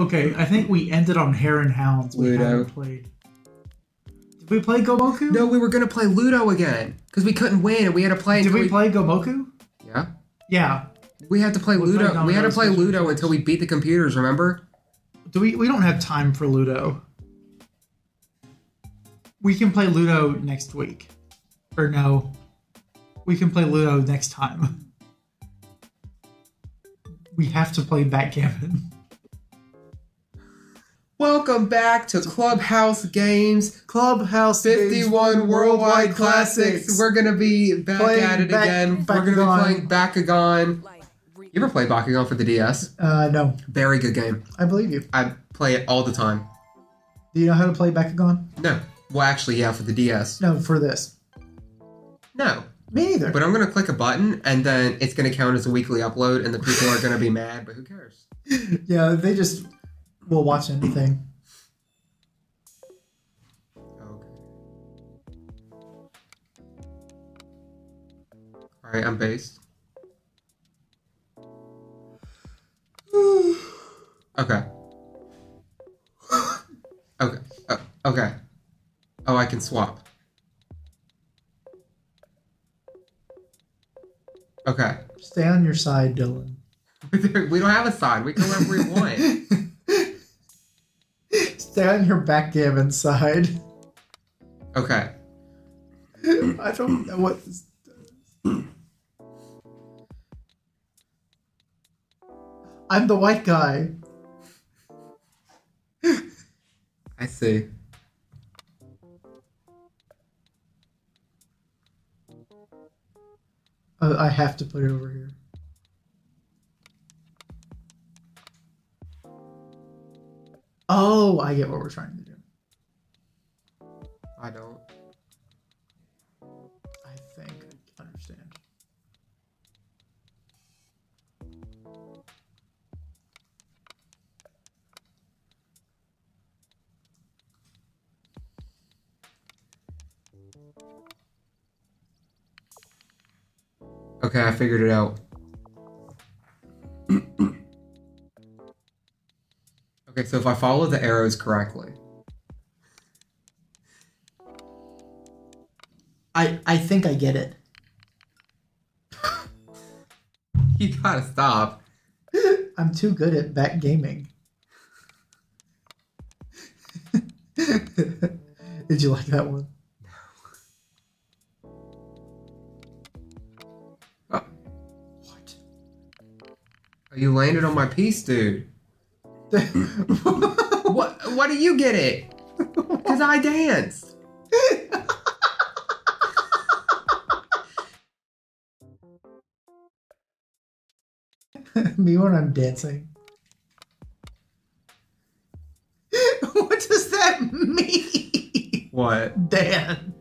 Okay, I think we ended on Hare and Hounds. We Ludo. haven't played. Did we play Gomoku? No, we were gonna play Ludo again because we couldn't win and we had to play. Did until we play Gomoku? Yeah, Yeah. we had to play We Ludo. we had to play Ludo first. until we beat the computers. Remember? Do we? We don't have time for Ludo. We can play Ludo next week, or no? We can play Ludo next time. We have to play backgammon. Welcome back to Clubhouse Games Clubhouse 51 Worldwide Classics. We're gonna be back Playing at it back- again. We're gonna be playing Bakugan. You ever play Bakugan for the DS? Uh, no, Very good game. I believe you. I play it all the time. Do you know how to play Bakugan? No. Well, actually, yeah, for the DS. No, for this. No. Me neither. But I'm gonna click a button and then it's gonna count as a weekly upload and the people are gonna be mad, but who cares? yeah, they just will watch anything. Okay. Alright, I'm based. Okay. Okay. Uh, okay. Oh, I can swap. Okay. Stay on your side, Dylan. we don't have a side. We can go wherever we want. Stay on your backgammon side. Okay. I don't know what this does. I'm the white guy. I see. Uh, I have to put it over here. Oh, I get what we're trying to do. I don't. I think I understand. Okay, I figured it out. Okay, so if I follow the arrows correctly, I I think I get it. you gotta stop. I'm too good at backgaming. Did you like that one? Oh, What? you landed on my piece, dude. What? Why do you get it? Because I danced. Me when I'm dancing. what does that mean? What? Dance.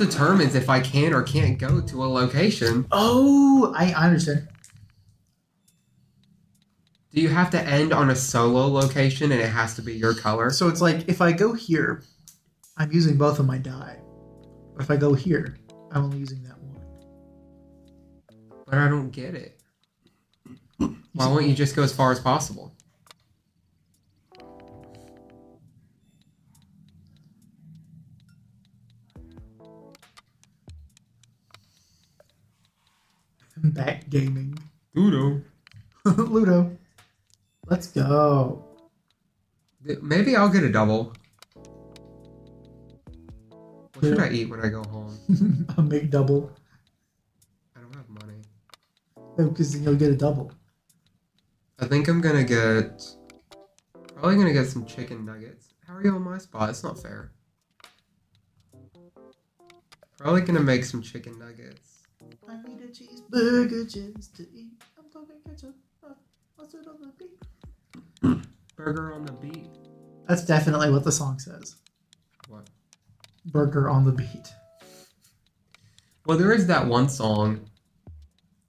Determines if I can or can't go to a location? oh, I I understand. Do you have to end on a solo location and it has to be your color? So it's like if I go here, I'm using both of my die. But if I go here, I'm only using that one. But I don't get it. Why won't you just go as far as possible? Back gaming. Ludo. Ludo. Let's go. Maybe I'll get a double. What should I eat when I go home? a McDouble. I don't have money. Oh, no, because then you'll get a double. I think I'm gonna get. Probably gonna get some chicken nuggets. How are you on my spot? It's not fair. Probably gonna make some chicken nuggets. I need a cheeseburger just to eat. I'm talking ketchup. uh, mustard on the beat. Burger on the beat. That's definitely what the song says. What? Burger on the beat. Well, there is that one song.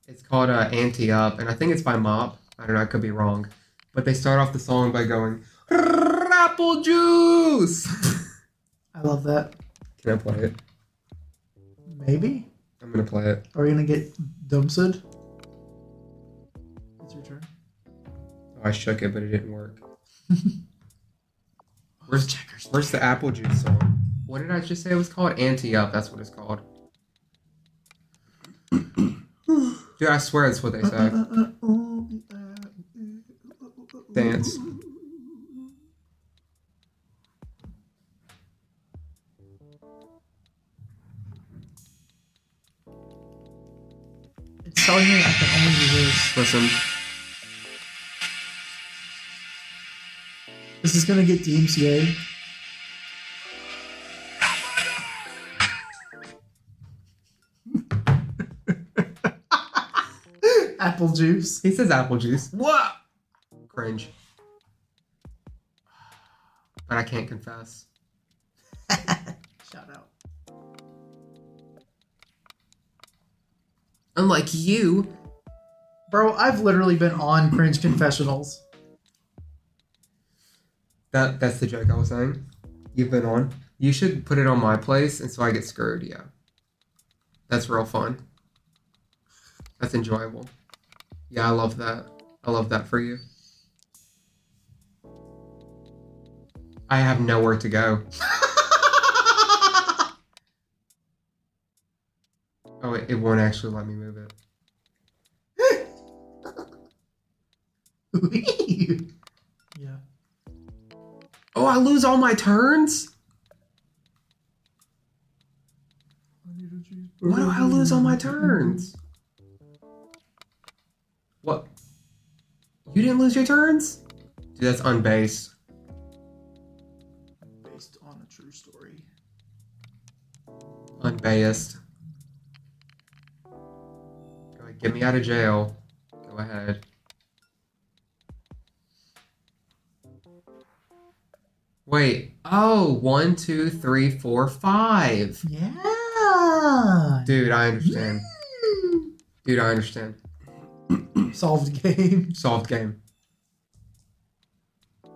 It's called uh, "Ante Up," and I think it's by Mop. I don't know. I could be wrong, but they start off the song by going "Apple juice." I love that. Can I play it? Maybe. I'm gonna play it. Are we gonna get dumpsed? It's your turn. Oh, I shook it, but it didn't work. Where's checkers? Where's the apple juice song? What did I just say it was called? Ante Up. That's what it's called. Dude, I swear that's what they say. Dance. It's telling me I can only do this. Listen, This Is gonna get DMCA? Apple juice. he says apple juice. What? Cringe. But I can't confess. Unlike you, Bro, I've literally been on cringe confessionals. that that's the joke I was saying. You've been on. You should put it on my place, and so I get screwed. Yeah, that's real fun. That's enjoyable. Yeah, I love that. I love that for you. I have nowhere to go. Oh, it, it won't actually let me move it. yeah. Oh, I lose all my turns? Why do I lose all my turns? What? You didn't lose your turns? Dude, that's unbased. Based on a true story. Unbiased. Get me out of jail. Go ahead. Wait. Oh, one, two, three, four, five. Yeah. Dude, I understand. Dude, I understand. Solved game. Solved game.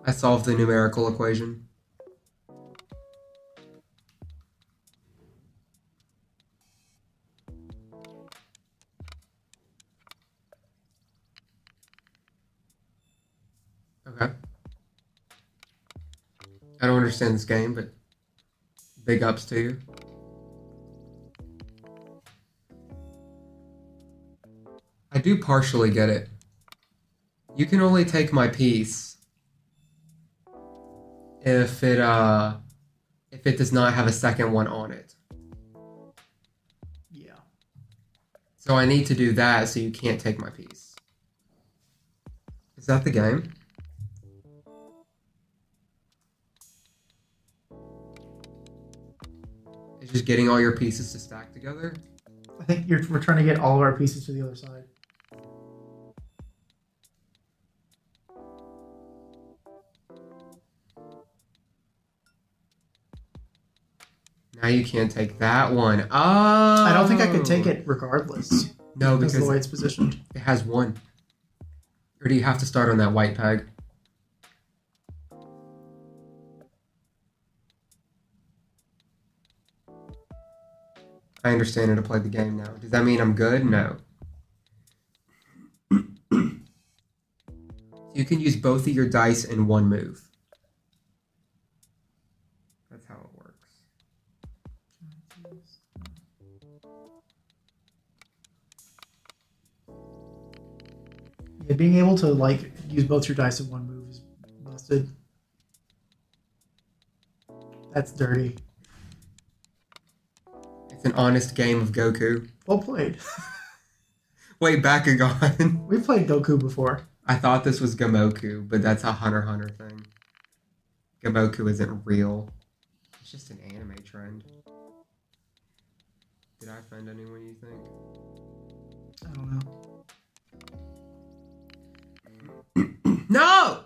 I solved the numerical equation. Understand this game, but big ups to you. I do partially get it. You can only take my piece if it uh if it does not have a second one on it. Yeah. So I need to do that so you can't take my piece. Is that the game? Just getting all your pieces to stack together? I think you're, we're trying to get all of our pieces to the other side. Now you can't take that one. Oh I don't think I could take it regardless. No, because of the way it's positioned. it has one. Or do you have to start on that white peg? I understand how to play the game now. Does that mean I'm good? No. you can use both of your dice in one move. That's how it works. Yeah, being able to like use both your dice in one move is busted. That's dirty. An honest game of Goku. Well played. Wait, Bakugan. We've played Goku before. I thought this was Gamoku, but that's a Hunter Hunter thing. Gamoku isn't real. It's just an anime trend. Did I offend anyone, you think? I don't know. No!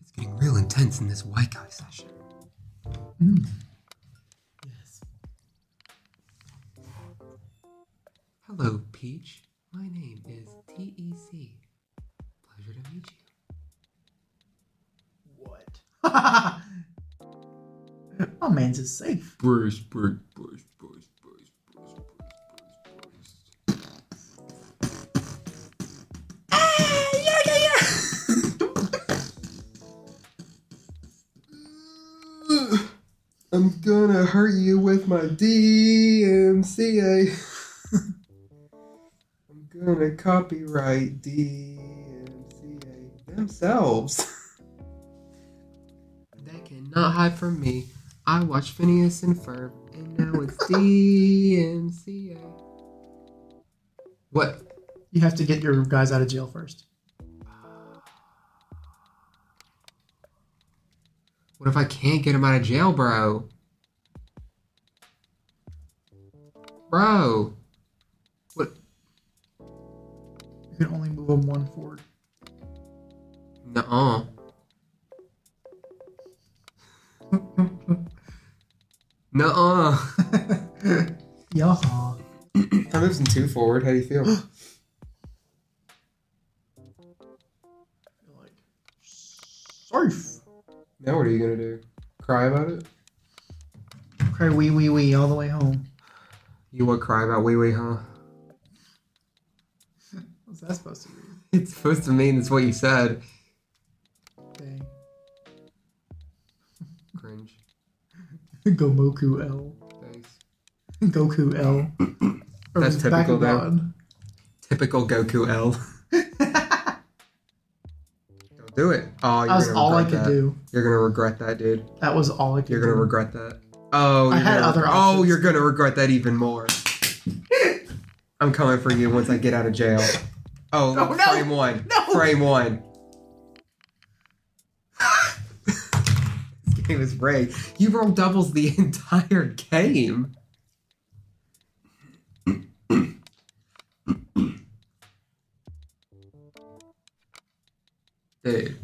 It's getting real intense in this white guy session. Yes. Hello, Peach. My name is TEC. Pleasure to meet you. What? My man's is safe. Bruce, Bruce, Bruce, Bruce, Bruce, I'm gonna hurt you with my DMCA. I'm gonna copyright DMCA themselves. They cannot hide from me. I watched Phineas and Ferb, and now it's DMCA. What? You have to get your guys out of jail first. What if I can't get him out of jail, bro? Bro. What? You can only move him one forward. Nuh-uh. Nuh-uh. yeah. I moves in two forward. How do you feel? what are you gonna do? Cry about it? Cry wee wee wee all the way home. You would cry about wee wee, huh? What's that supposed to mean? It's supposed to mean it's what you said. Okay. Cringe. Gomoku L. Face. Goku L. That's typical, though. Typical Goku L. Don't it. Oh, you're That was all I could that. do. You're gonna regret that, dude. That was all I could do. You're do. gonna regret that. Oh, I you're had gonna other regret- Oh, you're gonna regret that even more. I'm coming for you once I get out of jail. Oh, No, no, frame one. no. Frame one. this game is rigged. You roll doubles the entire game. Dude.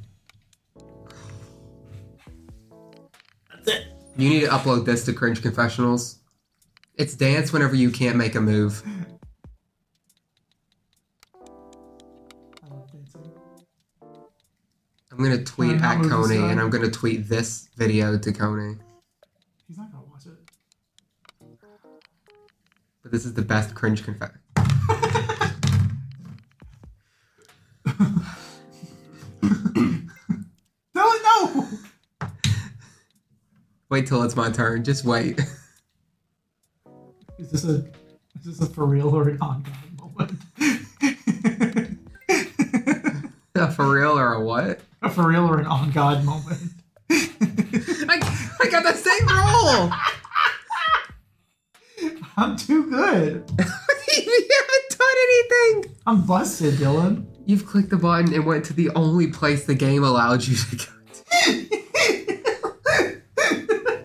That's it. You need to upload this to Cringe Confessionals. It's dance whenever you can't make a move. I love dancing. I'm gonna tweet Can I at not move Coney and I'm gonna tweet this video to Coney. He's not gonna watch it. But this is the best cringe confession. Wait till it's my turn. Just wait. Is this a is this a for real or an ongoing moment? A for real or a what? a for real or an on God moment? I, I got the same roll. I'm too good. you haven't done anything. I'm busted, Dylan. You've clicked the button and went to the only place the game allowed you to go. To.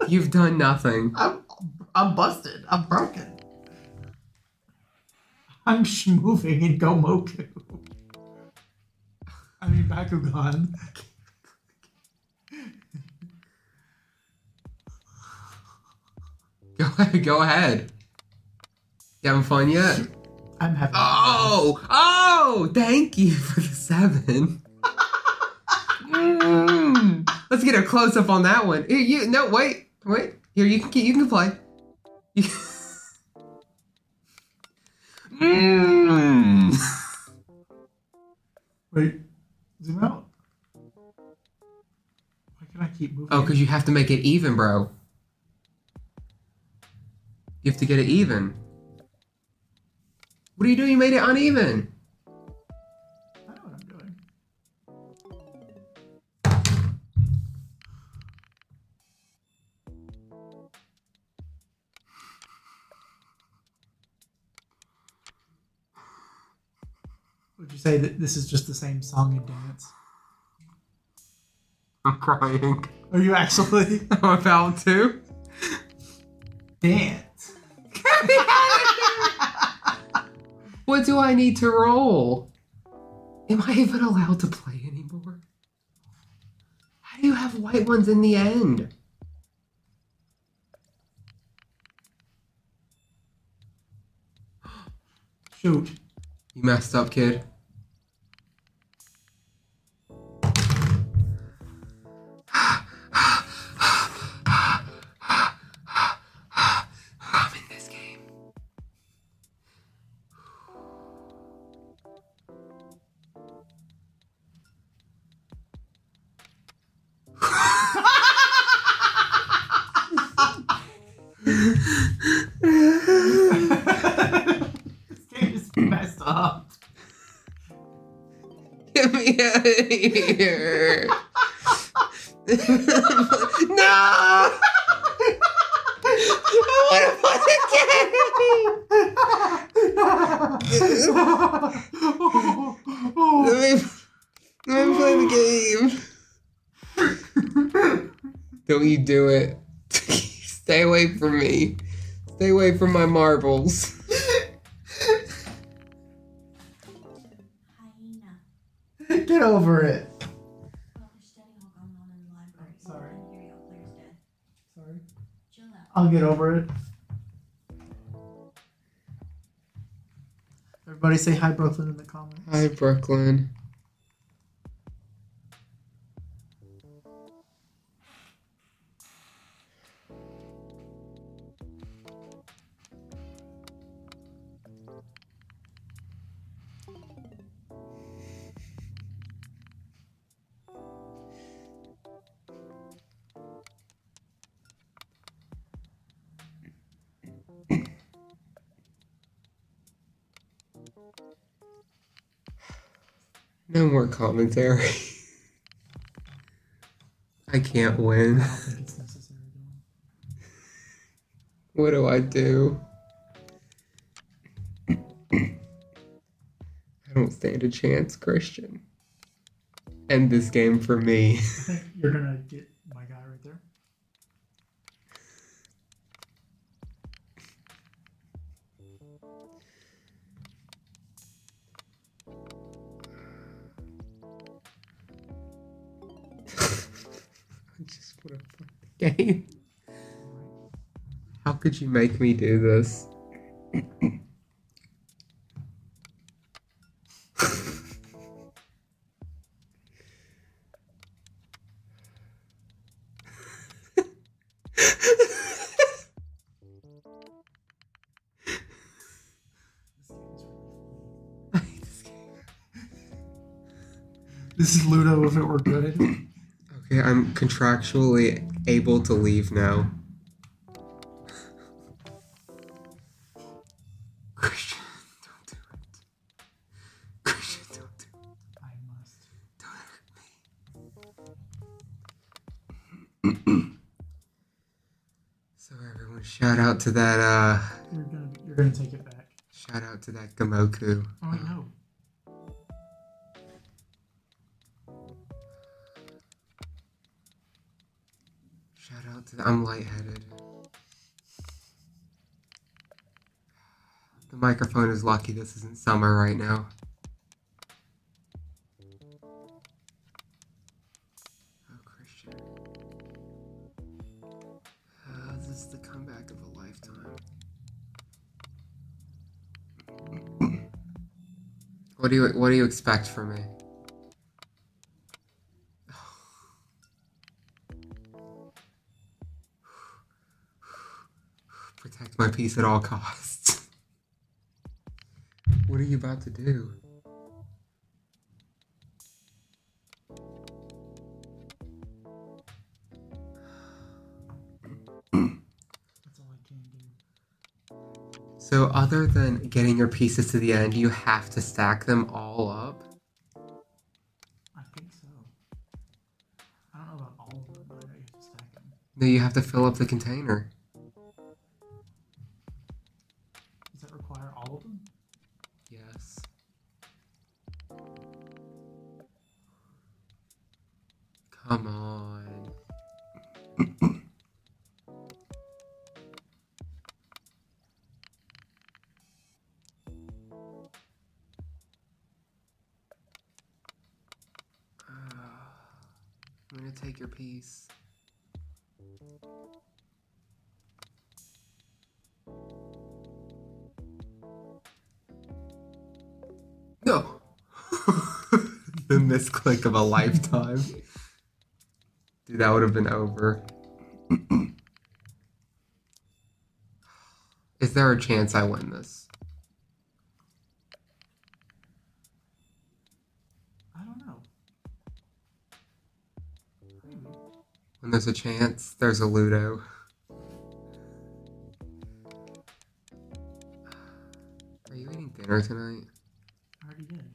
You've done nothing. I'm I'm busted. I'm broken. I'm sh- moving in Gomoku. I mean Bakugan. Go ahead. Go ahead. You having fun yet? I'm having. Oh, oh! Thank you for the seven. Mm. Let's get a close up on that one. Here, you no wait, wait. Here you can keep, you can play. You can- Mm. Wait, zoom out. Why can I keep moving? Oh, because you have to make it even, bro. You have to get it even. What are you doing? You made it uneven. Say that this is just the same song and dance? I'm crying. Are you actually I'm about to. dance? What do I need to roll? Am I even allowed to play anymore? How do you have white ones in the end? Shoot. You messed up, kid. No! I want to Let me, let me play the game. Don't you do it. Stay away from me. Stay away from my marbles. Over it. Everybody say hi, Brooklyn, in the comments. Hi, Brooklyn. No more commentary. I can't win. I don't think it's necessary. though. What do I do? I don't stand a chance, Christian. End this game for me. You're gonna get my guy right there. To play the game. How could you make me do? This contractually able to leave now. Christian, don't do it. Christian, don't do it. I must. Don't hurt me. so everyone, shout out to that. uh You're gonna you're gonna take it back. Shout out to that Gamoku. Oh wait, I'm lightheaded. The microphone is lucky this isn't summer right now. Oh, Christian. Uh, this is the comeback of a lifetime. what do you What do you expect from me? Protect my peace at all costs. what are you about to do? That's all I can do. So, other than getting your pieces to the end, you have to stack them all up. I think so. I don't know about all of them, but I know you have to stack them. Then you have to fill up the container. Come on. I'm gonna take your piece. No. the misclick of a lifetime. That would have been over. Is there a chance I win this? I don't know. When there's a chance, there's a Ludo. Are you eating dinner tonight? I already did.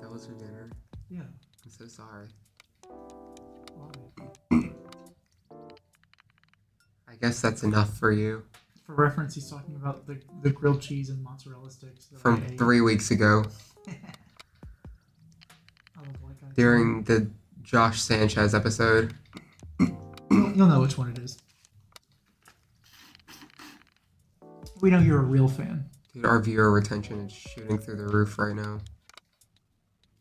That was your dinner? Yeah. I'm so sorry. Guess that's enough for you For reference, he's talking about the, the grilled cheese and mozzarella sticks. from three weeks ago I love white guys. during the Josh Sanchez episode. You'll, you'll know which one it is. We know you're a real fan. Dude, our viewer retention is shooting through the roof right now.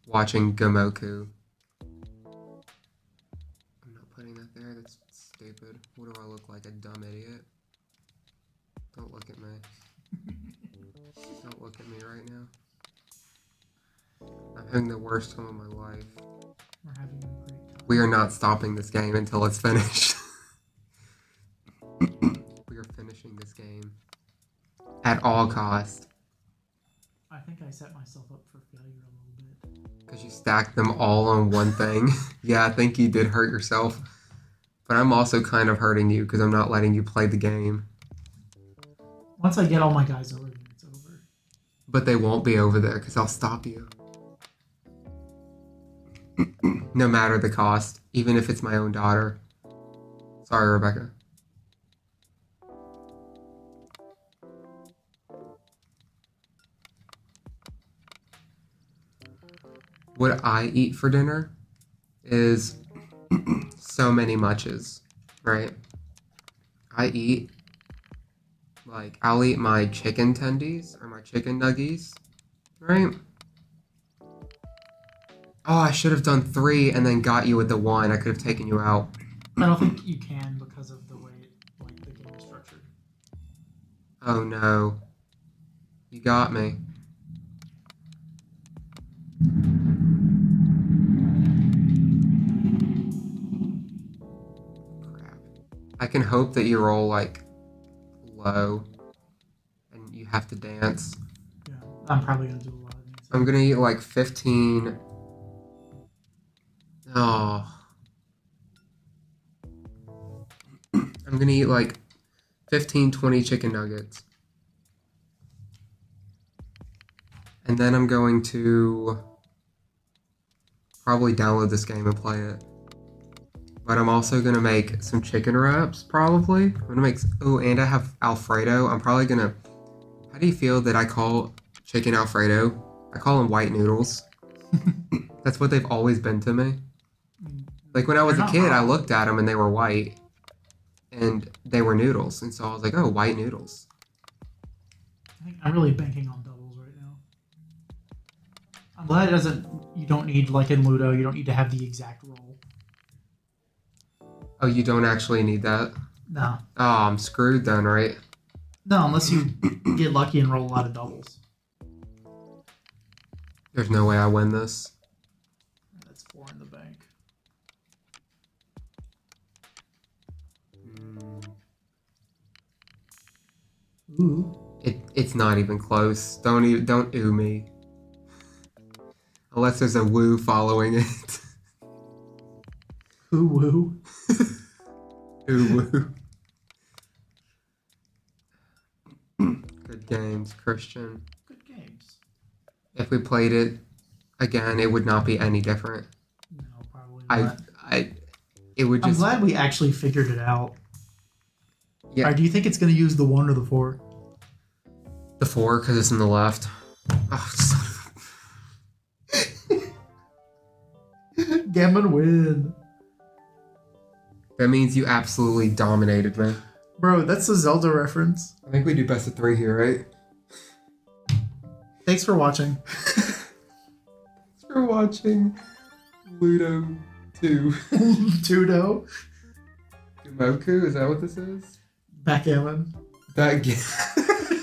Watching Gomoku. Putting that there. That's stupid. What do I look like? A dumb idiot? Don't look at me. Don't look at me right now. I'm having the worst time of my life. We're having a great time. We are not stopping this game until it's finished. we are finishing this game at all cost I think I set myself up for failure a little bit. Because you stacked them all on one thing. yeah, I think you did hurt yourself, but I'm also kind of hurting you because I'm not letting you play the game. Once I get all my guys over, it's over. But they won't be over there because I'll stop you. no matter the cost, even if it's my own daughter. Sorry, Rebecca. What I eat for dinner is so many muches, right? I eat like I'll eat my chicken tendies or my chicken nuggies, right? Oh, I should have done three and then got you with the one. I could have taken you out. I don't think you can because of the way like the game is structured. Oh no. You got me. I can hope that you roll like low and you have to dance. Yeah, I'm probably gonna do a lot of these. I'm gonna eat like 15. Oh. I'm gonna eat like 15, 20 chicken nuggets. And then I'm going to probably download this game and play it. But I'm also gonna make some chicken wraps, probably. I'm gonna make. Oh, and I have Alfredo. I'm probably gonna. How do you feel that I call chicken Alfredo? I call them white noodles. That's what they've always been to me. Like when I was They're a kid, I looked at them and they were white, and they were noodles, and so I was like, "Oh, white noodles." I think I'm really banking on doubles right now. I'm glad it doesn't. You don't need like in Ludo. You don't need to have the exact roll. Oh, you don't actually need that. No, Oh, I'm screwed then, right? no, unless you get lucky and roll a lot of doubles. There's no way I win this. That's four in the bank. Mm, Ooh. It it's not even close. Don't even don't ooh me. Unless there's a woo following it. Ooh woo. Ooh. Good games, Christian. Good games. If we played it again, it would not be any different. No, probably I not. I it would I'm just glad we actually figured it out. Yeah. Alright, do you think it's gonna use the one or the four? the four because it's in the left. Oh, son of Gammon win. That means you absolutely dominated me. Bro, that's a Zelda reference. I think we do best of three here, right? Thanks for watching. Thanks for watching Ludo 2. Tudo. Gomoku, is that what this is? Backgammon. That game.